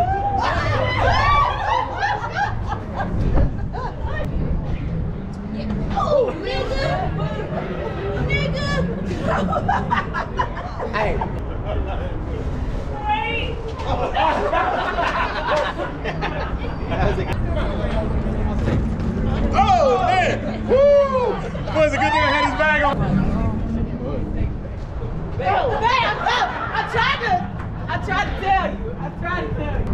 Oh, nigga! Nigga! Hey. Oh, man. Woo. Boy, it's a good thing I had his bag on. Bam, bam! I tried to, I tried to tell you. I tried to tell you.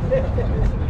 Gracias.